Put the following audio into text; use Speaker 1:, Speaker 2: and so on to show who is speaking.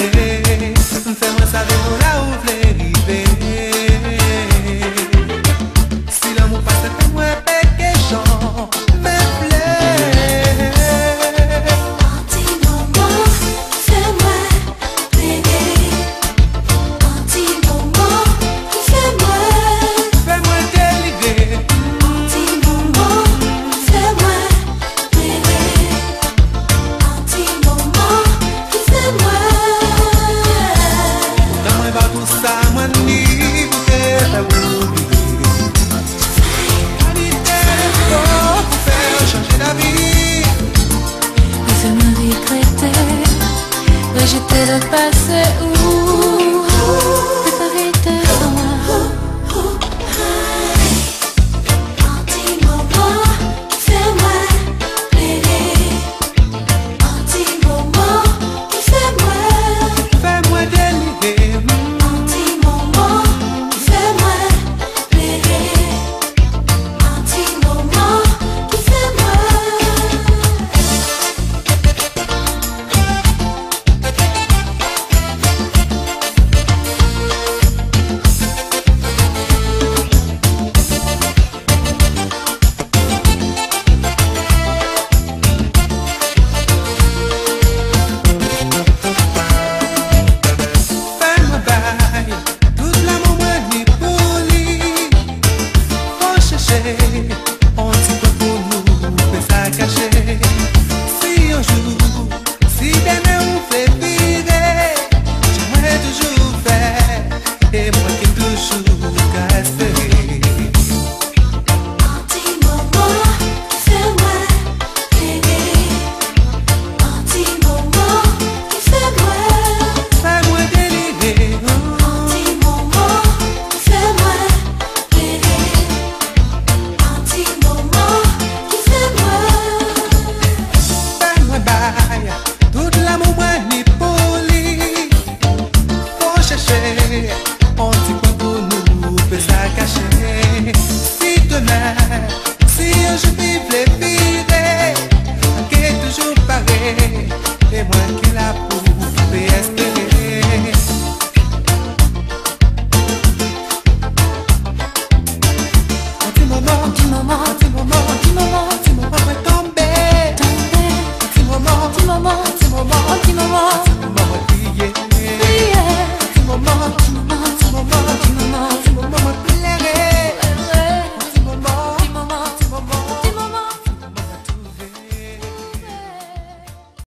Speaker 1: te ve, fais-moi savoir.
Speaker 2: que le passé
Speaker 1: tempo em que te julgaste